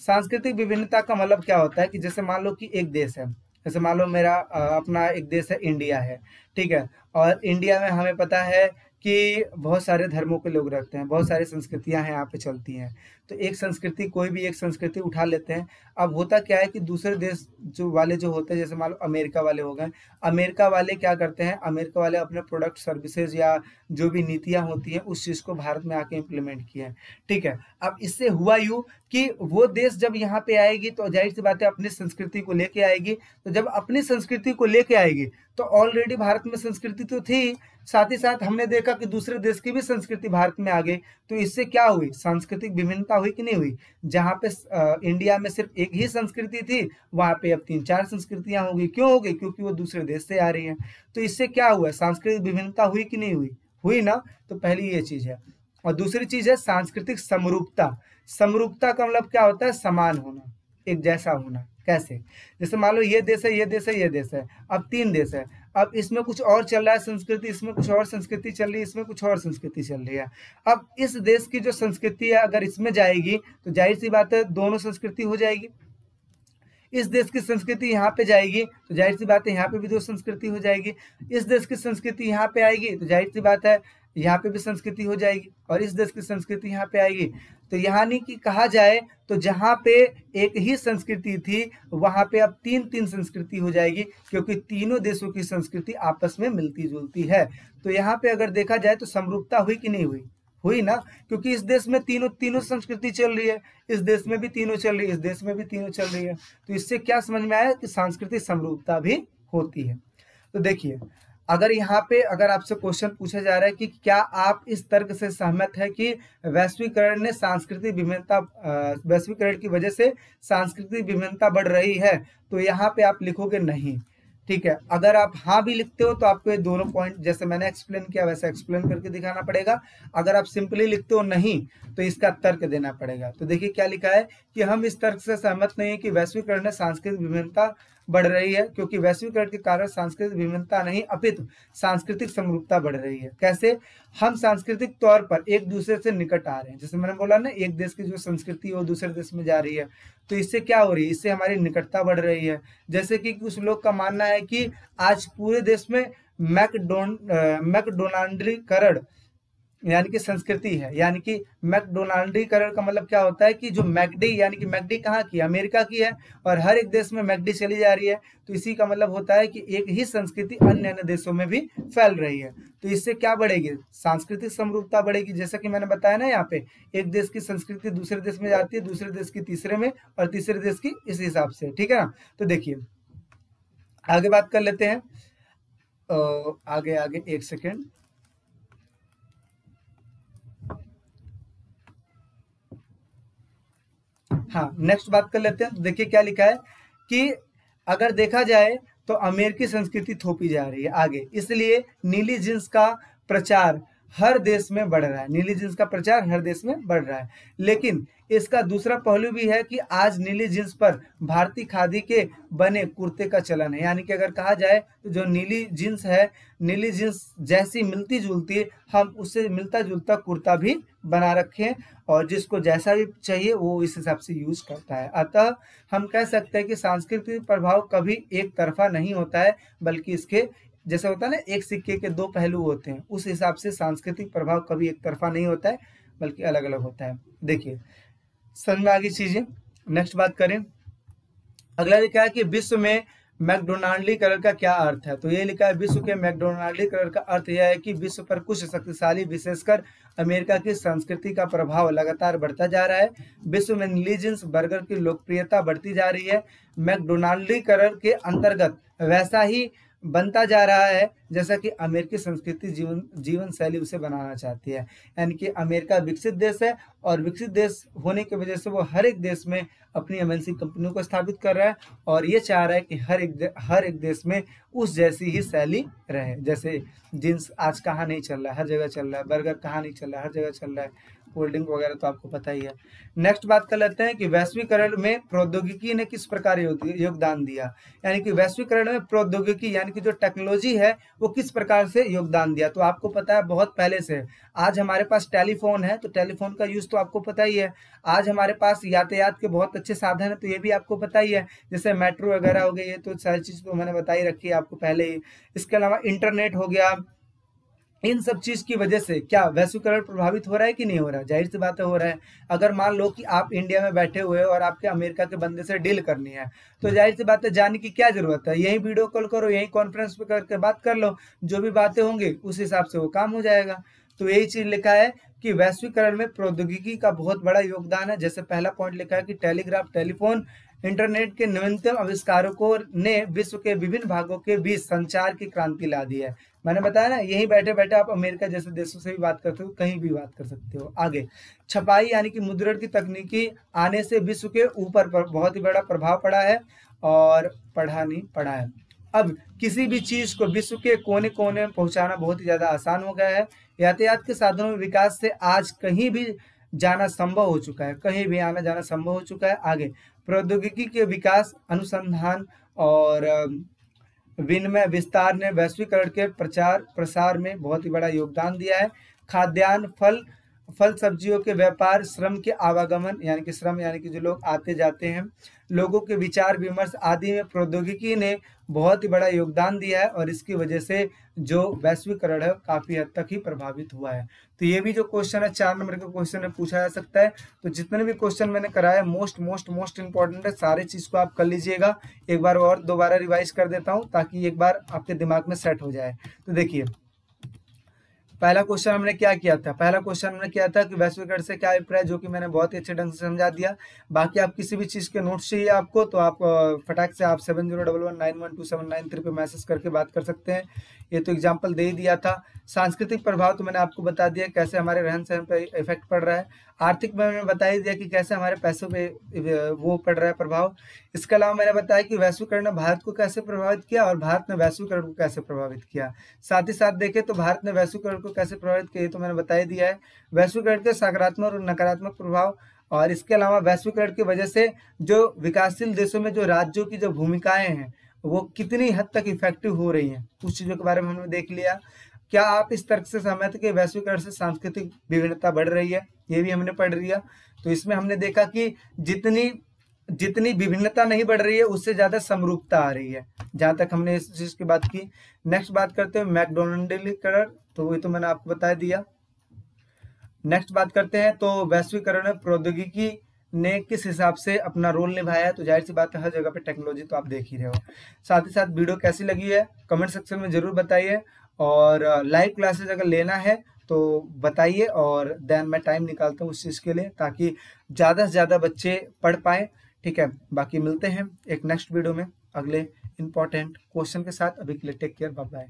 सांस्कृतिक विभिन्नता का मतलब क्या होता है कि जैसे मान लो कि एक देश है, जैसे मान लो मेरा अपना एक देश है, इंडिया है, ठीक है? और इंडिया में हमें पता है कि बहुत सारे धर्मों के लोग रहते हैं, बहुत सारी संस्कृतियाँ हैं, यहाँ पे चलती हैं। तो एक संस्कृति, कोई भी एक संस्कृति उठा लेते हैं। अब होता क्या है कि दूसरे देश जो वाले जो होते हैं, जैसे मान लो अमेरिका वाले हो गए। अमेरिका वाले क्या करते हैं? अमेरिका वाले अपने प्रोडक्ट सर्विसेज़ या जो भी नीतियाँ होती हैं, उस चीज़ को भारत में आके इम्प्लीमेंट किए हैं। ठीक है? अब इससे हुआ यू कि वो देश जब यहाँ पे आएगी तो ज़ाहिर सी बात है, अपनी संस्कृति को लेके आएगी। तो जब अपनी संस्कृति को लेके आएगी तो ऑलरेडी भारत में संस्कृति तो थी साथ ही साथ हमने देखा कि दूसरे देश की भी संस्कृति भारत में आ गई। तो इससे क्या हुई? सांस्कृतिक विभिन्नता हुई कि नहीं हुई? जहाँ पे आ, इंडिया में सिर्फ़ एक ही संस्कृति थी वहाँ पे अब तीन चार संस्कृतियाँ होगी। क्यों हो गई? क्योंकि वो दूसरे देश से आ रही है। तो इससे क्या हुआ? सांस्कृतिक विभिन्नता हुई कि नहीं हुई? हुई ना? तो पहली ये चीज़ है। और दूसरी चीज़ है सांस्कृतिक समरूपता। समरूपता का मतलब क्या होता है? समान होना। एक जैसा होना, कैसे? जैसे मान लो ये देश है, ये देश है, ये देश है, अब तीन देश है, अब इसमें कुछ और चल रहा है संस्कृति, इसमें कुछ और संस्कृति चल रही है, इसमें कुछ और संस्कृति चल रही है। अब इस देश की जो संस्कृति है, अगर इसमें जाएगी तो ज़ाहिर सी बात है, दोनों संस्कृति हो जाएगी। इस देश की संस्कृति यहाँ पे जाएगी तो ज़ाहिर सी बात है, यहाँ पे भी दो संस्कृति हो जाएगी। इस देश की संस्कृति यहाँ पे आएगी तो ज़ाहिर सी बात है यहाँ पे भी संस्कृति हो जाएगी और इस देश की संस्कृति यहाँ पे आएगी। तो यहाँ नहीं कि कहा जाए तो जहाँ पे एक ही संस्कृति थी, वहाँ पे अब तीन तीन संस्कृति हो जाएगी, क्योंकि तीनों देशों की संस्कृति आपस में मिलती जुलती है। तो यहाँ पे अगर देखा जाए तो समरूपता हुई कि नहीं हुई? हुई ना? क्योंकि इस देश में तीनों तीनों संस्कृति चल रही है। इस देश में भी तीनों चल रही है, इस देश में भी तीनों चल रही है। तो इससे क्या समझ में आया कि सांस्कृतिक समरूपता भी होती है। तो देखिए अगर यहाँ पे अगर आपसे क्वेश्चन पूछा जा रहा है कि क्या आप इस तर्क से सहमत है कि वैश्वीकरण ने सांस्कृतिक विभिन्नता वैश्वीकरण की वजह से सांस्कृतिक विभिन्नता बढ़ रही है तो यहाँ पे आप लिखोगे नहीं। ठीक है? अगर आप हाँ भी लिखते हो तो आपको ये दोनों पॉइंट जैसे मैंने एक्सप्लेन किया, वैसे एक्सप्लेन करके दिखाना पड़ेगा। अगर आप सिंपली लिखते हो नहीं तो इसका तर्क देना पड़ेगा। तो देखिए क्या लिखा है कि हम इस तर्क से सहमत नहीं है कि वैश्वीकरण ने सांस्कृतिक विभिन्नता बढ़ रही है, क्योंकि वैश्वीकरण के कारण सांस्कृतिक विभिन्नता नहीं, अपितु सांस्कृतिक समरूपता बढ़ रही है। कैसे? हम सांस्कृतिक तौर पर एक दूसरे से निकट आ रहे हैं। जैसे मैंने बोला ना, एक देश की जो संस्कृति है, वो दूसरे देश में जा रही है। तो इससे क्या हो रही है? इससे हमारी निकटता बढ़ रही है। जैसे कि कुछ लोग का मानना है कि आज पूरे देश में मैकडोन मैकडोनाल्डीकरण यानी कि संस्कृति है, यानी कि मैकडोनाल्डीकरण का मतलब क्या होता है कि जो मैकडी, यानी कि मैकडी कहाँ की अमेरिका की है और हर एक देश में मैकडी चली जा रही है। तो इसी का मतलब होता है कि एक ही संस्कृति अन्य अन्य देशों में भी फैल रही है। तो इससे क्या बढ़ेगी? सांस्कृतिक समरूपता बढ़ेगी। जैसा कि मैंने बताया ना यहाँ पे, एक देश की संस्कृति दूसरे देश में जाती है, दूसरे देश की तीसरे में और तीसरे देश की इस हिसाब से, ठीक है ना? तो देखिए, आगे बात कर लेते हैं। आगे आगे, एक सेकेंड। हाँ नेक्स्ट बात कर लेते हैं। तो देखिए क्या लिखा है कि अगर देखा जाए तो अमेरिकी संस्कृति थोपी जा रही है आगे। इसलिए नीली जींस का प्रचार हर देश में बढ़ रहा है। नीली जींस का प्रचार हर देश में बढ़ रहा है। लेकिन इसका दूसरा पहलू भी है कि आज नीली जींस पर भारतीय खादी के बने कुर्ते का चलन है। यानी कि अगर कहा जाए तो जो नीली जींस है, नीली जींस जैसी मिलती जुलती, हम उससे मिलता जुलता कुर्ता भी बना रखें और जिसको जैसा भी चाहिए वो इस हिसाब से यूज़ करता है। अतः हम कह सकते हैं कि सांस्कृतिक प्रभाव कभी एक तरफा नहीं होता है, बल्कि इसके जैसे होता है ना, एक सिक्के के दो पहलू होते हैं। उस हिसाब से सांस्कृतिक प्रभाव कभी एक तरफा नहीं होता है, बल्कि अलग अलग होता है। देखिए समझ में आगे चीज़ें। नेक्स्ट बात करें। अगला लिखा है कि विश्व में मैकडोनाल्डीकरण का क्या अर्थ है? तो ये लिखा है, विश्व के मैकडोनाल्डीकरण का अर्थ यह है कि विश्व पर कुछ शक्तिशाली, विशेषकर अमेरिका की संस्कृति का प्रभाव लगातार बढ़ता जा रहा है। विश्व में इंटेलिजेंस बर्गर की लोकप्रियता बढ़ती जा रही है। मैकडोनाल्डी मैकडोनाल्डीकरण के अंतर्गत वैसा ही बनता जा रहा है, जैसा कि अमेरिकी संस्कृति जीवन जीवन शैली उसे बनाना चाहती है। यानी कि अमेरिका विकसित देश है और विकसित देश होने की वजह से वो हर एक देश में अपनी एमएनसी कंपनियों को स्थापित कर रहा है और ये चाह रहा है कि हर एक हर एक देश में उस जैसी ही शैली रहे। जैसे जींस आज कहाँ नहीं चल रहा है? हर जगह चल रहा है। बर्गर कहाँ नहीं चल रहा है? हर जगह चल रहा है। कोल्ड वगैरह तो आपको पता ही है। नेक्स्ट बात कर लेते हैं कि वैश्वीकरण में प्रौद्योगिकी ने किस प्रकार योगदान दिया? यानी कि वैश्वीकरण में प्रौद्योगिकी, यानी कि जो टेक्नोलॉजी है, वो किस प्रकार से योगदान दिया? तो आपको पता है बहुत पहले से। आज हमारे पास टेलीफोन है तो टेलीफोन का यूज़ तो आपको पता ही है। आज हमारे पास यातायात के बहुत अच्छे साधन है तो ये भी आपको पता ही है। जैसे मेट्रो वगैरह हो गई है तो सारी चीज़ तो मैंने बताई रखी है आपको पहले ही। इसके अलावा इंटरनेट हो गया इन सब चीज़ की वजह से क्या वैश्वीकरण प्रभावित हो रहा है कि नहीं हो रहा? है ज़ाहिर सी बातें हो रहा है। अगर मान लो कि आप इंडिया में बैठे हुए और आपके अमेरिका के बंदे से डील करनी है तो ज़ाहिर सी बातें जाने की क्या ज़रूरत है? यही वीडियो कॉल करो, यही कॉन्फ्रेंस पे करके बात कर लो। जो भी बातें होंगी, उस हिसाब से वो काम हो जाएगा। तो यही चीज़ लिखा है कि वैश्वीकरण में प्रौद्योगिकी का बहुत बड़ा योगदान है। जैसे पहला पॉइंट लिखा है कि टेलीग्राफ, टेलीफोन इंटरनेट के नवीनतम आविष्कारकों ने विश्व के विभिन्न भागों के बीच संचार की क्रांति ला दी है। मैंने बताया ना, यहीं बैठे बैठे आप अमेरिका जैसे देशों से भी बात करते हो, कहीं भी बात कर सकते हो। आगे, छपाई यानी कि मुद्रण की तकनीकी आने से विश्व के ऊपर बहुत ही बड़ा प्रभाव पड़ा है और पढ़ा नहीं, पढ़ा है। अब किसी भी चीज़ को विश्व के कोने कोने में पहुंचाना बहुत ही ज़्यादा आसान हो गया है। यातायात के साधनों में विकास से आज कहीं भी जाना संभव हो चुका है, कहीं भी आना जाना संभव हो चुका है। आगे प्रौद्योगिकी के विकास, अनुसंधान और विनिमय विस्तार ने वैश्वीकरण के प्रचार, प्रसार में बहुत ही बड़ा योगदान दिया है। खाद्यान्न, फल फल सब्जियों के व्यापार, श्रम के आवागमन, यानी कि श्रम, यानी कि जो लोग आते जाते हैं लोगों के विचार, विमर्श आदि में प्रौद्योगिकी ने बहुत ही बड़ा योगदान दिया है और इसकी वजह से जो वैश्वीकरण है, काफ़ी हद तक ही प्रभावित हुआ है। तो ये भी जो क्वेश्चन है, चार नंबर का क्वेश्चन है पूछा जा सकता है। तो जितने भी क्वेश्चन मैंने कराया मोस्ट मोस्ट मोस्ट इंपॉर्टेंट है, सारे चीज़ को आप कर लीजिएगा। एक बार और दोबारा रिवाइज कर देता हूँ ताकि एक बार आपके दिमाग में सेट हो जाए। तो देखिए पहला क्वेश्चन हमने क्या किया था? पहला क्वेश्चन हमने किया था कि वैश्वीकरण से क्या अभिप्राय जो कि मैंने बहुत ही अच्छे ढंग से समझा दिया। बाकी आप किसी भी चीज़ के नोट्स चाहिए आपको तो आप फटाक से आप seven zero double one nine one two seven nine three पे मैसेज करके बात कर सकते हैं। ये तो एग्ज़ाम्पल दे ही दिया था। सांस्कृतिक प्रभाव तो मैंने आपको बता दिया कैसे हमारे रहन सहन पर इफ़ेक्ट पड़ रहा है। आर्थिक बता ही दिया कि कैसे हमारे पैसों पे वो पड़ रहा है प्रभाव। इसके अलावा मैंने बताया कि वैश्वीकरण ने भारत को कैसे प्रभावित किया और भारत ने वैश्वीकरण को कैसे प्रभावित किया। साथ ही साथ देखें तो भारत ने वैश्वीकरण को कैसे प्रभावित किया तो मैंने बता ही दिया है। वैश्वीकरण के सकारात्मक और नकारात्मक प्रभाव और इसके अलावा वैश्वीकरण की वजह से जो विकासशील देशों में जो राज्यों की जो भूमिकाएँ हैं, वो कितनी हद तक इफ़ेक्टिव हो रही हैं, उस चीज़ों के बारे में हमने देख लिया। क्या आप इस तर्क से सहमत कि वैश्वीकरण से सांस्कृतिक विभिन्नता बढ़ रही है? ये भी हमने पढ़ लिया। तो इसमें हमने देखा कि जितनी जितनी विभिन्नता नहीं बढ़ रही है, उससे ज़्यादा समरूपता आ रही है। जहाँ तक हमने इस चीज़ की बात की। नेक्स्ट बात करते हैं मैकडोनल्डीकरण तो वही तो मैंने आपको बता दिया। नेक्स्ट बात करते हैं तो वैश्वीकरण प्रौद्योगिकी ने किस हिसाब से अपना रोल निभाया? है तो ज़ाहिर सी बात है, हर जगह पे टेक्नोलॉजी तो आप देख ही रहे हो। साथ ही साथ वीडियो कैसी लगी है? कमेंट सेक्शन में ज़रूर बताइए। और लाइव क्लासेस अगर लेना है तो बताइए और देन मैं टाइम निकालता हूँ उस चीज़ के लिए ताकि ज़्यादा से ज़्यादा बच्चे पढ़ पाए। ठीक है, बाकी मिलते हैं एक नेक्स्ट वीडियो में अगले इंपॉर्टेंट क्वेश्चन के साथ। अभी के लिए टेक केयर बाय बाय